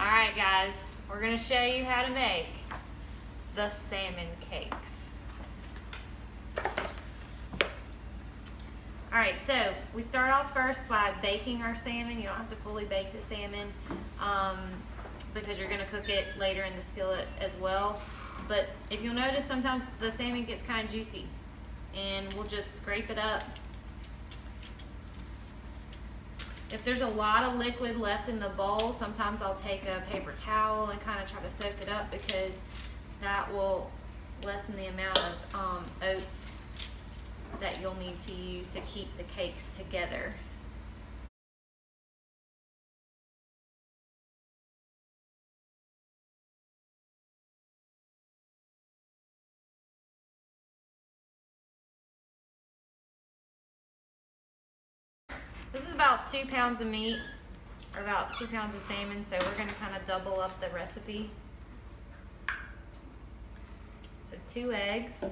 All right, guys, we're gonna show you how to make the salmon cakes. All right, so we start off first by baking our salmon. You don't have to fully bake the salmon um, because you're gonna cook it later in the skillet as well. But if you'll notice, sometimes the salmon gets kind of juicy and we'll just scrape it up If there's a lot of liquid left in the bowl, sometimes I'll take a paper towel and kind of try to soak it up because that will lessen the amount of um, oats that you'll need to use to keep the cakes together. This is about two pounds of meat, or about two pounds of salmon, so we're gonna kind of double up the recipe. So two eggs.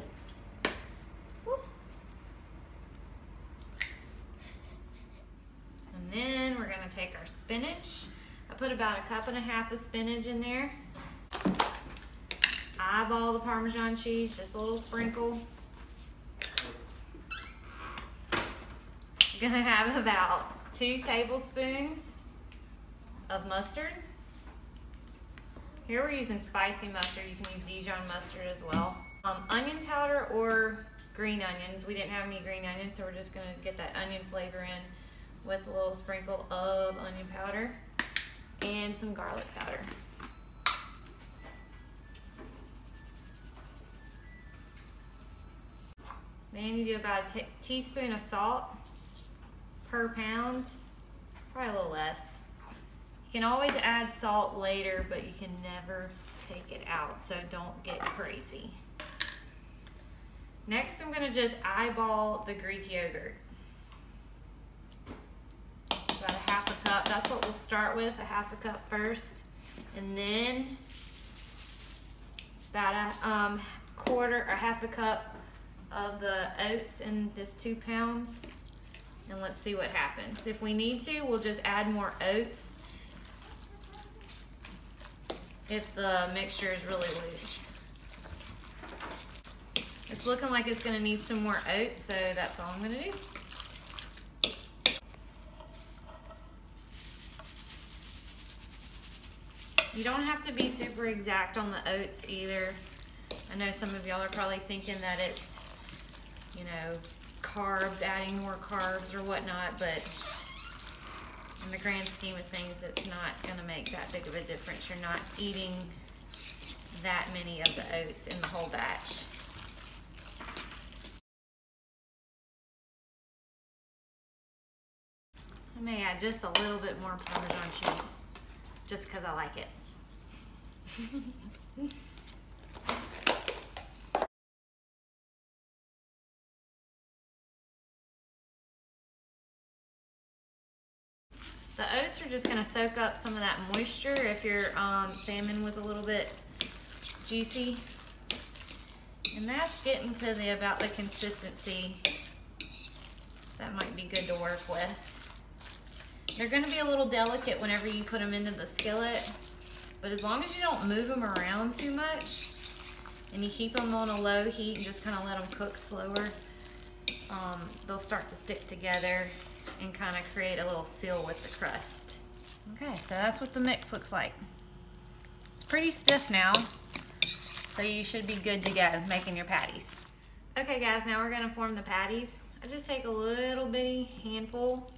And then we're gonna take our spinach. I put about a cup and a half of spinach in there. Eyeball the Parmesan cheese, just a little sprinkle. gonna have about two tablespoons of mustard. Here we're using spicy mustard. You can use Dijon mustard as well. Um, onion powder or green onions. We didn't have any green onions, so we're just gonna get that onion flavor in with a little sprinkle of onion powder and some garlic powder. Then you do about a teaspoon of salt per pound, probably a little less. You can always add salt later, but you can never take it out, so don't get crazy. Next, I'm gonna just eyeball the Greek yogurt. About a half a cup, that's what we'll start with, a half a cup first. And then about a um, quarter or half a cup of the oats in this two pounds and let's see what happens. If we need to, we'll just add more oats if the mixture is really loose. It's looking like it's gonna need some more oats, so that's all I'm gonna do. You don't have to be super exact on the oats either. I know some of y'all are probably thinking that it's, you know, carbs, adding more carbs or whatnot, but in the grand scheme of things, it's not gonna make that big of a difference. You're not eating that many of the oats in the whole batch. I may add just a little bit more Parmesan cheese, just because I like it. Oats are just gonna soak up some of that moisture if your um, salmon was a little bit juicy. And that's getting to the about the consistency that might be good to work with. They're gonna be a little delicate whenever you put them into the skillet, but as long as you don't move them around too much and you keep them on a low heat and just kind of let them cook slower, um, they'll start to stick together and kind of create a little seal with the crust. Okay, so that's what the mix looks like. It's pretty stiff now, so you should be good to go making your patties. Okay guys, now we're gonna form the patties. I just take a little bitty handful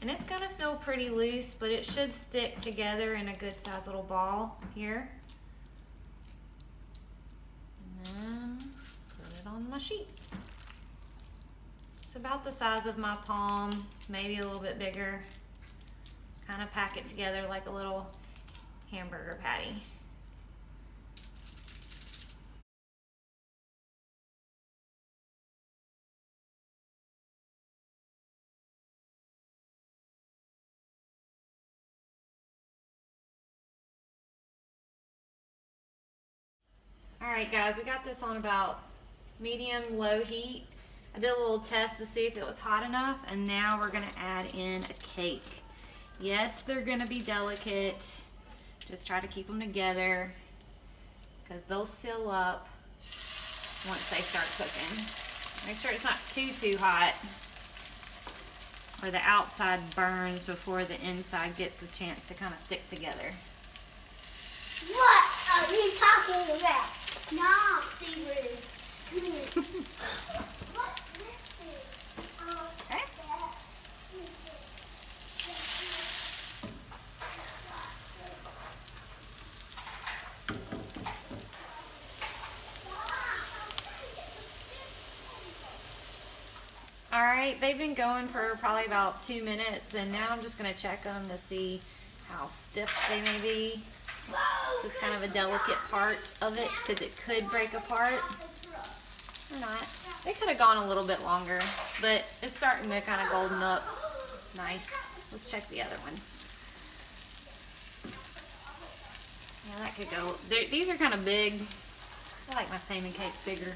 and it's gonna feel pretty loose, but it should stick together in a good size little ball here. And then put it on my sheet. It's about the size of my palm, maybe a little bit bigger. Kind of pack it together like a little hamburger patty. All right guys, we got this on about medium low heat I did a little test to see if it was hot enough and now we're gonna add in a cake. Yes, they're gonna be delicate. Just try to keep them together because they'll seal up once they start cooking. Make sure it's not too, too hot or the outside burns before the inside gets a chance to kind of stick together. What are you talking about? No, Seaweed. what this is? Oh, Okay. All they've been going for probably about two minutes, and now I'm just gonna check them to see how stiff they may be. This is kind of a delicate part of it because it could break apart or not. They could have gone a little bit longer, but it's starting to kind of golden up. Nice. Let's check the other ones. Yeah, that could go. They're, these are kind of big. I like my salmon cakes bigger.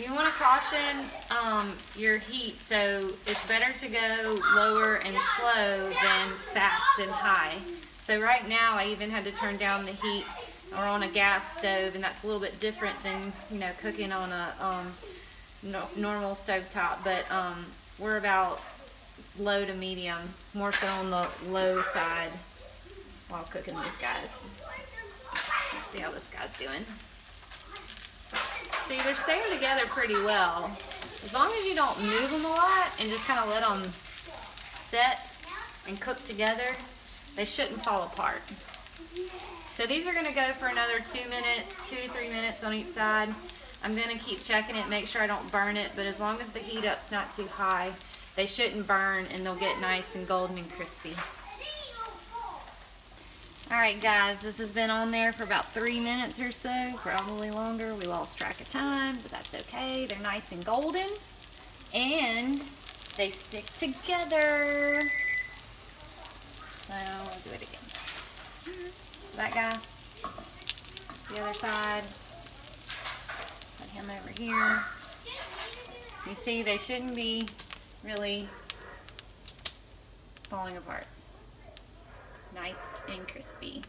You want to caution um, your heat, so it's better to go lower and slow than fast and high. So right now I even had to turn down the heat or on a gas stove, and that's a little bit different than you know cooking on a um, no, normal stove top. But um, we're about low to medium, more so on the low side while cooking these guys. Let's see how this guy's doing. See, they're staying together pretty well. As long as you don't move them a lot and just kind of let them set and cook together, they shouldn't fall apart. So these are gonna go for another two minutes, two to three minutes on each side. I'm gonna keep checking it, make sure I don't burn it, but as long as the heat up's not too high, they shouldn't burn and they'll get nice and golden and crispy. All right, guys, this has been on there for about three minutes or so, probably longer. We lost track of time, but that's okay. They're nice and golden, and they stick together. So we'll do it again. That guy, the other side. Put him over here. You see, they shouldn't be really falling apart nice and crispy.